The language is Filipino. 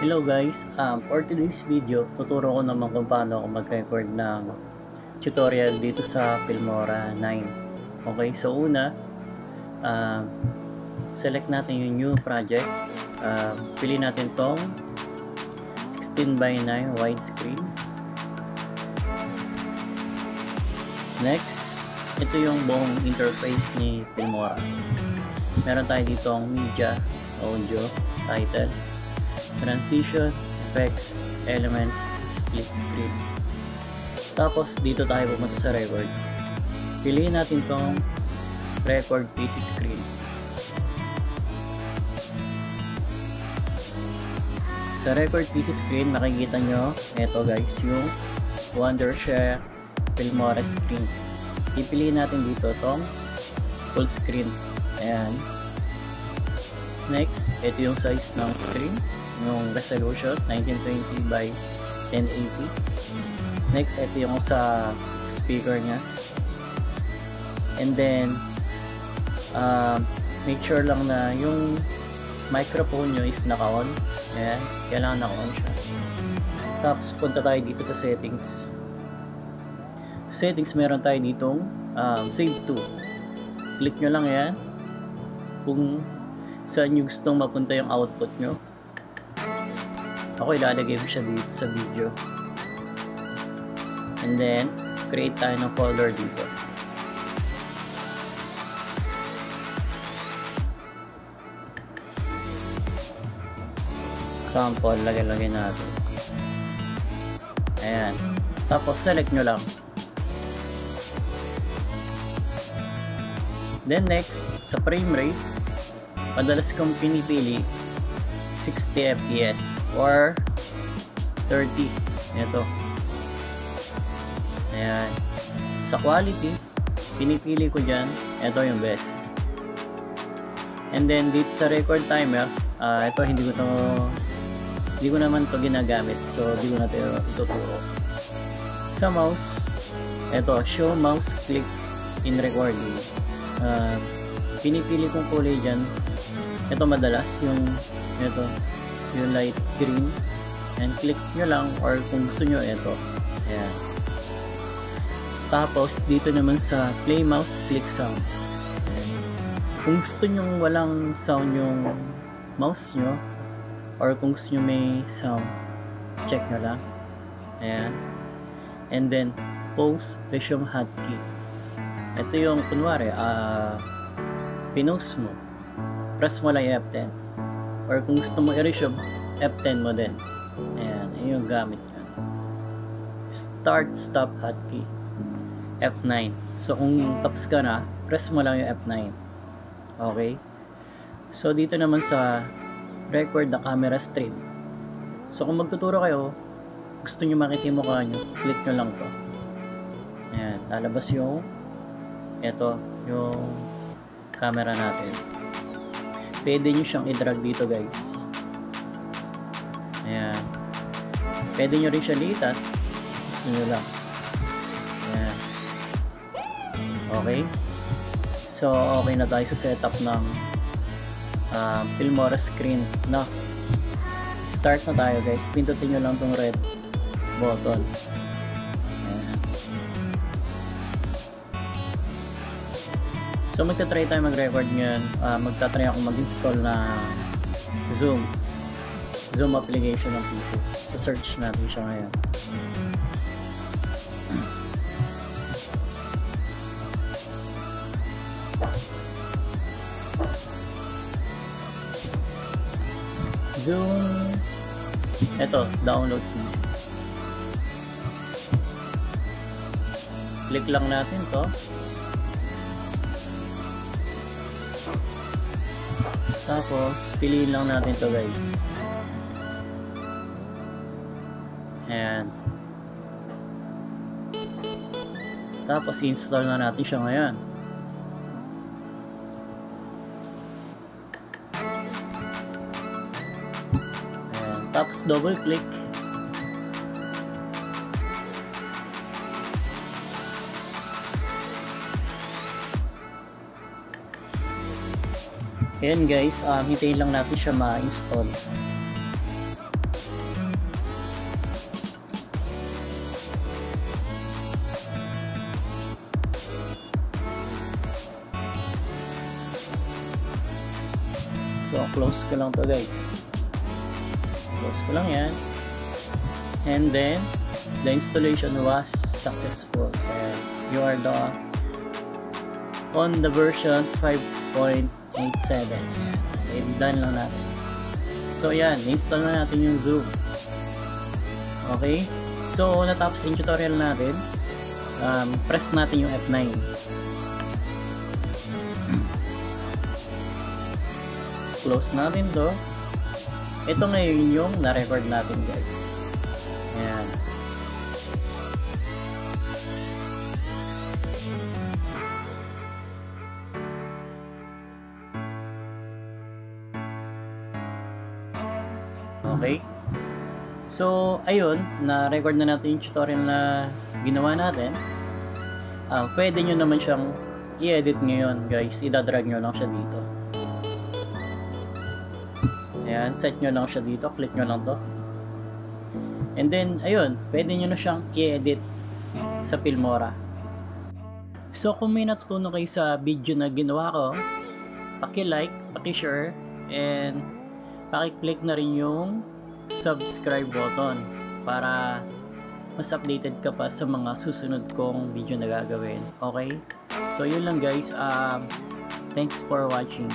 Hello guys, um, for today's video, tuturo ko naman kung paano ako mag-record ng tutorial dito sa Filmora 9. Okay, so una, um, select natin yung new project. Um, pili natin tong 16 by 9 widescreen. Next, ito yung buong interface ni Filmora. Meron tayo dito ang media, audio, titles, transition, effects, elements, split screen. Tapos dito tayo pumunta sa record. Piliin natin tong record PC screen. Sa record PC screen makikita nyo, ito guys, yung Wondershare Filmora screen. Pipiliin natin dito tong full screen. Ayan. Next, ito yung size ng screen yung resolution 1920 by 1080 next ito yung sa speaker nya and then uh, make sure lang na yung microphone nyo is naka-on. Ayan, kailangan naka-on siya. Tapos punta tayo dito sa settings. Sa settings meron tayo ditong um, save to. Click nyo lang yan kung saan nyo gustong mapunta yung output nyo ako ilalagay ko siya dito sa video. And then, create tayo ng folder dito. Sample, lagay-lagay natin. Ayan. Tapos, select nyo lang. Then next, sa frame rate, madalas kong pinipili 60 fps or 30 ito. Ayan. Sa quality pinipili ko dyan ito yung best. And then dito sa record timer uh, ito hindi ko to hindi ko naman to ginagamit so hindi ko na ito ituturo. Sa mouse ito show mouse click in recording. Uh, pinipili kong kulay dyan. Ito madalas yung ito yung light green and click nyo lang or kung gusto nyo ito ayan. Tapos dito naman sa play mouse click sound. Ayan. kung gusto nyo walang sound yung mouse nyo or kung gusto nyo may sound check nyo lang. Ayan. And then pause resume hotkey ito yung kunwari uh, pinost mo. Press mo lang F10 or kung gusto mo i-resume F10 mo din. Ayan, ayan yung gamit yan start stop hotkey. F9 so kung tapos ka na press mo lang yung F9 okay? So dito naman sa record the camera stream so kung magtuturo kayo gusto nyo makita yung mukha nyo click nyo lang to. Ayan, lalabas yung ito, yung camera natin pwede nyo siyang i-drag dito guys. Ayan. Pwede nyo rin siya litan gusto nyo lang. Ayan. Okay. So okay na tayo sa setup ng uh, Filmora screen. Na. Start na tayo guys. Pindutin nyo lang tong red button So magta-try tayo mag-record ngayon. Uh, magta-try ako mag-install na Zoom. Zoom application ng PC. So search natin siya ngayon. Zoom. Ito, download PC. Click lang natin to. Tapos, piliin lang natin to guys. Ayan. Tapos, install na natin siya ngayon. Ayan. Tapos, double click. Ayan guys, um, hintayin lang natin siya ma-install. So, close ko lang to guys. Close ko lang yan. And then, the installation was successful. And you are the on the version 5.87. Okay, done lang natin. So, yan. Install na natin yung Zoom. Okay? So, natapos yung tutorial natin. Um, press natin yung F9. Close natin to. Ito ngayon yung na-record natin guys. Okay. So, ayun, na-record na natin yung tutorial na ginawa natin. Uh, pwede nyo naman siyang i-edit ngayon, guys. Idadrag nyo lang siya dito. Ayan, set nyo lang siya dito. Click nyo lang to. And then, ayun, pwede nyo na siyang i-edit sa Filmora. So, kung may natutunan kayo sa video na ginawa ko, paki-like, paki-share, and paki-click na rin yung subscribe button para mas updated ka pa sa mga susunod kong video na gagawin. Okay? So, yun lang guys. Um, thanks for watching.